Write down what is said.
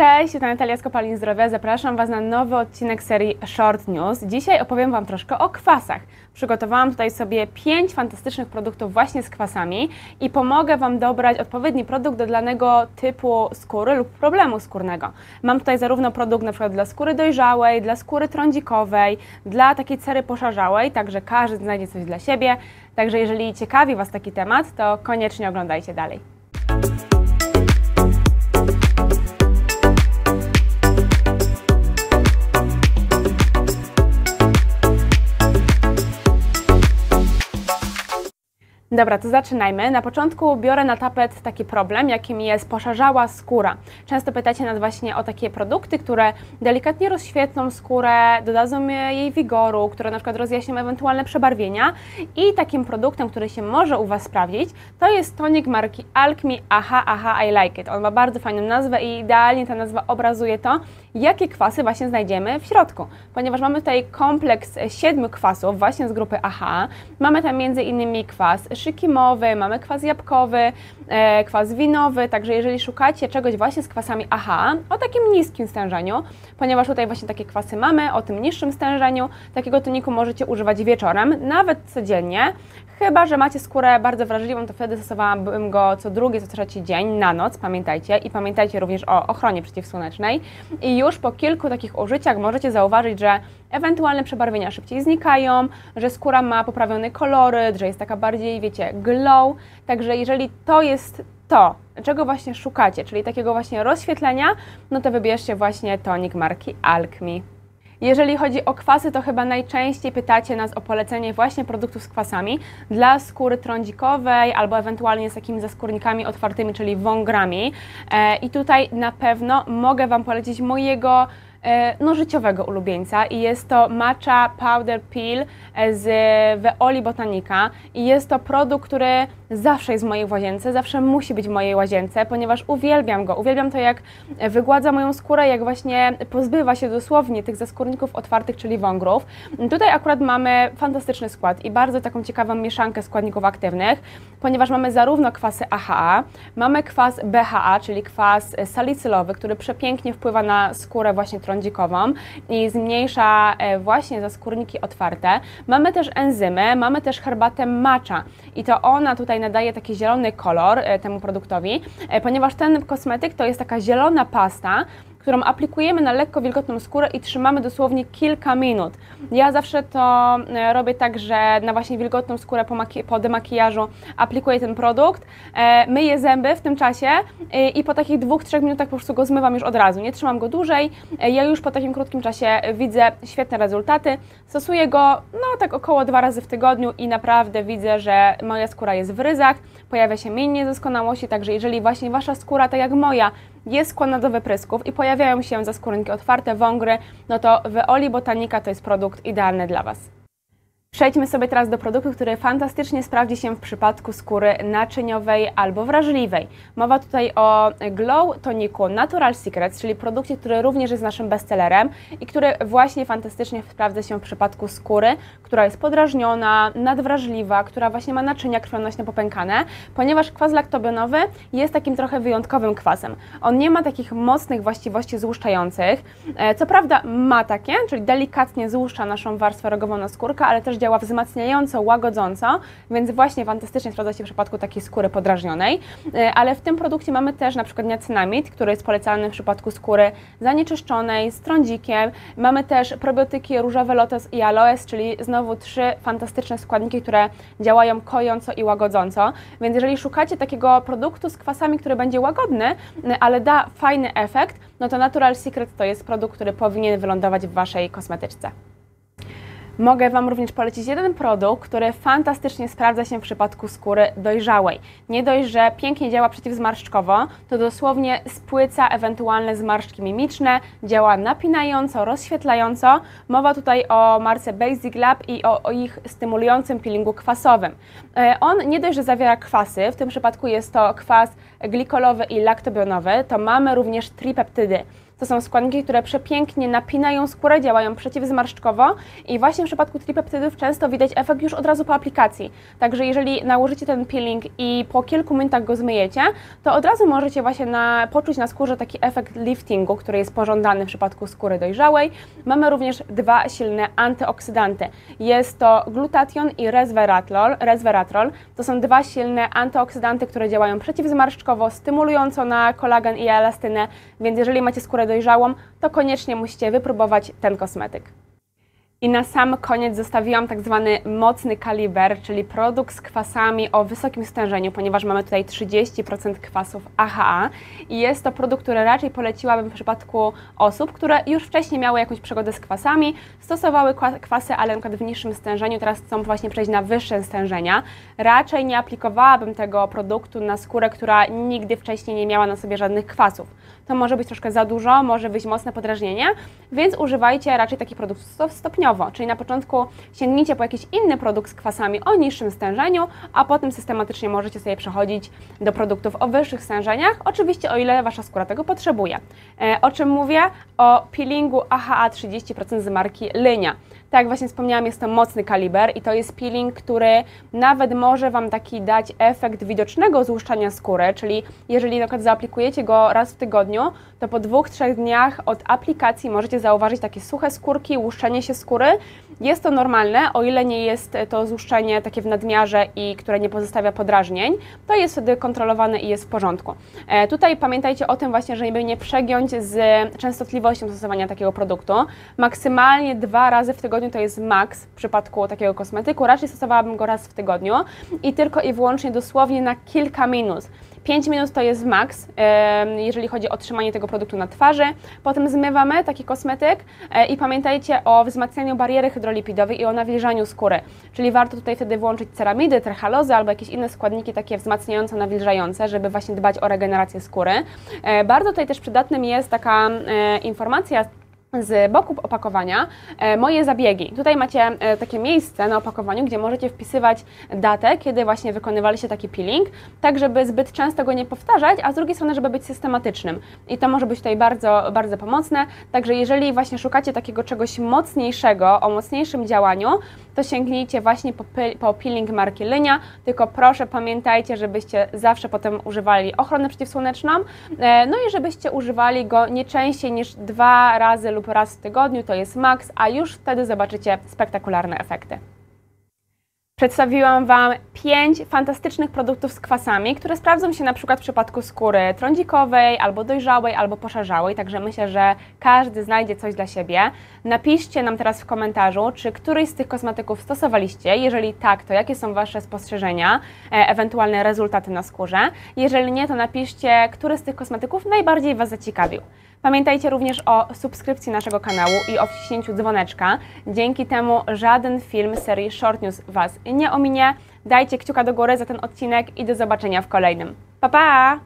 Cześć, to Natalia z Kopalni Zdrowia. Zapraszam Was na nowy odcinek serii Short News. Dzisiaj opowiem Wam troszkę o kwasach. Przygotowałam tutaj sobie pięć fantastycznych produktów właśnie z kwasami i pomogę Wam dobrać odpowiedni produkt do danego typu skóry lub problemu skórnego. Mam tutaj zarówno produkt na przykład dla skóry dojrzałej, dla skóry trądzikowej, dla takiej cery poszarzałej, także każdy znajdzie coś dla siebie. Także jeżeli ciekawi Was taki temat, to koniecznie oglądajcie dalej. Dobra, to zaczynajmy. Na początku biorę na tapet taki problem, jakim jest poszarzała skóra. Często pytacie nas właśnie o takie produkty, które delikatnie rozświetlą skórę, dodadzą jej wigoru, które na przykład rozjaśnią ewentualne przebarwienia. I takim produktem, który się może u Was sprawdzić, to jest tonik marki Alchemy Aha Aha I Like It. On ma bardzo fajną nazwę i idealnie ta nazwa obrazuje to, jakie kwasy właśnie znajdziemy w środku. Ponieważ mamy tutaj kompleks siedmiu kwasów właśnie z grupy AHA. Mamy tam innymi kwas szykimowy, mamy kwas jabłkowy, e, kwas winowy, także jeżeli szukacie czegoś właśnie z kwasami AHA o takim niskim stężeniu, ponieważ tutaj właśnie takie kwasy mamy o tym niższym stężeniu, takiego toniku możecie używać wieczorem, nawet codziennie, Chyba, że macie skórę bardzo wrażliwą, to wtedy stosowałabym go co drugi, co trzeci dzień na noc, pamiętajcie. I pamiętajcie również o ochronie przeciwsłonecznej. I już po kilku takich użyciach możecie zauważyć, że ewentualne przebarwienia szybciej znikają, że skóra ma poprawiony koloryt, że jest taka bardziej, wiecie, glow. Także jeżeli to jest to, czego właśnie szukacie, czyli takiego właśnie rozświetlenia, no to wybierzcie właśnie tonik marki Alchemy. Jeżeli chodzi o kwasy, to chyba najczęściej pytacie nas o polecenie właśnie produktów z kwasami dla skóry trądzikowej albo ewentualnie z takimi zaskórnikami otwartymi, czyli wągrami. E, I tutaj na pewno mogę Wam polecić mojego no, życiowego ulubieńca i jest to Matcha Powder Peel e, z Veoli Botanica i jest to produkt, który zawsze jest w mojej łazience, zawsze musi być w mojej łazience, ponieważ uwielbiam go, uwielbiam to jak wygładza moją skórę, jak właśnie pozbywa się dosłownie tych zaskórników otwartych, czyli wągrów. Tutaj akurat mamy fantastyczny skład i bardzo taką ciekawą mieszankę składników aktywnych, ponieważ mamy zarówno kwasy AHA, mamy kwas BHA, czyli kwas salicylowy, który przepięknie wpływa na skórę właśnie trądzikową i zmniejsza e, właśnie zaskórniki otwarte. Mamy też enzymy, mamy też herbatę matcha i to ona tutaj nadaje taki zielony kolor e, temu produktowi, e, ponieważ ten kosmetyk to jest taka zielona pasta, którą aplikujemy na lekko wilgotną skórę i trzymamy dosłownie kilka minut. Ja zawsze to e, robię tak, że na właśnie wilgotną skórę po, po demakijażu aplikuję ten produkt, e, myję zęby w tym czasie e, i po takich dwóch, trzech minutach po prostu go zmywam już od razu. Nie trzymam go dłużej. Ja już po takim krótkim czasie widzę świetne rezultaty. Stosuję go no tak około dwa razy w tygodniu i naprawdę widzę, że moja skóra jest w ryzach, pojawia się mień niedoskonałości, także jeżeli właśnie Wasza skóra, tak jak moja, jest skłonna do wyprysków i pojawiają się zaskórnki otwarte, wągry, no to Veoli Botanica to jest produkt idealny dla Was. Przejdźmy sobie teraz do produktu, który fantastycznie sprawdzi się w przypadku skóry naczyniowej albo wrażliwej. Mowa tutaj o Glow Toniku Natural Secrets, czyli produkcie, który również jest naszym bestsellerem i który właśnie fantastycznie sprawdza się w przypadku skóry, która jest podrażniona, nadwrażliwa, która właśnie ma naczynia krwionośne popękane, ponieważ kwas laktobionowy jest takim trochę wyjątkowym kwasem. On nie ma takich mocnych właściwości złuszczających. E, co prawda ma takie, czyli delikatnie złuszcza naszą warstwę rogową na skórkę, ale też działa wzmacniająco, łagodząco, więc właśnie fantastycznie sprawdza się w przypadku takiej skóry podrażnionej. E, ale w tym produkcie mamy też na przykład niacinamid, który jest polecany w przypadku skóry zanieczyszczonej, z trądzikiem. Mamy też probiotyki różowy lotos i aloes, czyli znowu trzy fantastyczne składniki, które działają kojąco i łagodząco. Więc jeżeli szukacie takiego produktu z kwasami, który będzie łagodny, e, ale da fajny efekt, no to Natural Secret to jest produkt, który powinien wylądować w Waszej kosmetyczce. Mogę Wam również polecić jeden produkt, który fantastycznie sprawdza się w przypadku skóry dojrzałej. Nie dość, że pięknie działa przeciwzmarszczkowo, to dosłownie spłyca ewentualne zmarszczki mimiczne, działa napinająco, rozświetlająco. Mowa tutaj o marce Basic Lab i o, o ich stymulującym peelingu kwasowym. E, on nie dość, że zawiera kwasy, w tym przypadku jest to kwas glikolowy i laktobionowy, to mamy również tripeptydy To są składniki, które przepięknie napinają skórę, działają przeciwzmarszczkowo i właśnie w przypadku tripeptydów często widać efekt już od razu po aplikacji. Także jeżeli nałożycie ten peeling i po kilku minutach go zmyjecie, to od razu możecie właśnie na, poczuć na skórze taki efekt liftingu, który jest pożądany w przypadku skóry dojrzałej. Mamy również dwa silne antyoksydanty. Jest to glutation i resveratrol. resveratrol. To są dwa silne antyoksydanty, które działają przeciwzmarszczkowo, stymulująco na kolagen i elastynę, więc jeżeli macie skórę dojrzałą, to koniecznie musicie wypróbować ten kosmetyk. I na sam koniec zostawiłam tak zwany mocny kaliber, czyli produkt z kwasami o wysokim stężeniu, ponieważ mamy tutaj 30% kwasów AHA i jest to produkt, który raczej poleciłabym w przypadku osób, które już wcześniej miały jakąś przygodę z kwasami, stosowały kwasy, ale przykład w niższym stężeniu, teraz chcą właśnie przejść na wyższe stężenia. Raczej nie aplikowałabym tego produktu na skórę, która nigdy wcześniej nie miała na sobie żadnych kwasów. To może być troszkę za dużo, może być mocne podrażnienie, więc używajcie raczej takich produktów stopniowych Czyli na początku sięgnijcie po jakiś inny produkt z kwasami o niższym stężeniu, a potem systematycznie możecie sobie przechodzić do produktów o wyższych stężeniach, oczywiście o ile Wasza skóra tego potrzebuje. E, o czym mówię? O peelingu AHA 30% z marki Lynia. Tak jak właśnie wspomniałam, jest to mocny kaliber i to jest peeling, który nawet może Wam taki dać efekt widocznego złuszczania skóry, czyli jeżeli na przykład zaaplikujecie go raz w tygodniu, to po dwóch, trzech dniach od aplikacji możecie zauważyć takie suche skórki, łuszczenie się skóry. Jest to normalne, o ile nie jest to złuszczenie takie w nadmiarze i które nie pozostawia podrażnień, to jest wtedy kontrolowane i jest w porządku. E, tutaj pamiętajcie o tym właśnie, żeby nie przegiąć z częstotliwością stosowania takiego produktu. Maksymalnie dwa razy w tygodniu tygodniu to jest maks w przypadku takiego kosmetyku. Raczej stosowałabym go raz w tygodniu i tylko i wyłącznie dosłownie na kilka minut. 5 minut to jest maks, jeżeli chodzi o trzymanie tego produktu na twarzy. Potem zmywamy taki kosmetyk e, i pamiętajcie o wzmacnianiu bariery hydrolipidowej i o nawilżaniu skóry. Czyli warto tutaj wtedy włączyć ceramidy, trehalozy albo jakieś inne składniki takie wzmacniające, nawilżające, żeby właśnie dbać o regenerację skóry. E, bardzo tutaj też przydatnym jest taka e, informacja z boku opakowania e, moje zabiegi. Tutaj macie e, takie miejsce na opakowaniu, gdzie możecie wpisywać datę, kiedy właśnie wykonywaliście taki peeling, tak żeby zbyt często go nie powtarzać, a z drugiej strony, żeby być systematycznym. I to może być tutaj bardzo, bardzo pomocne. Także jeżeli właśnie szukacie takiego czegoś mocniejszego, o mocniejszym działaniu, to sięgnijcie właśnie po, po peeling marki Lynia, tylko proszę pamiętajcie, żebyście zawsze potem używali ochronę przeciwsłoneczną, e, no i żebyście używali go nie częściej niż dwa razy lub raz w tygodniu, to jest maks, a już wtedy zobaczycie spektakularne efekty. Przedstawiłam Wam pięć fantastycznych produktów z kwasami, które sprawdzą się na przykład w przypadku skóry trądzikowej, albo dojrzałej, albo poszarzałej, także myślę, że każdy znajdzie coś dla siebie. Napiszcie nam teraz w komentarzu, czy któryś z tych kosmetyków stosowaliście. Jeżeli tak, to jakie są Wasze spostrzeżenia, e, ewentualne rezultaty na skórze. Jeżeli nie, to napiszcie, który z tych kosmetyków najbardziej Was zaciekawił. Pamiętajcie również o subskrypcji naszego kanału i o wciśnięciu dzwoneczka. Dzięki temu żaden film serii Short News Was nie ominie. Dajcie kciuka do góry za ten odcinek i do zobaczenia w kolejnym. Pa, pa!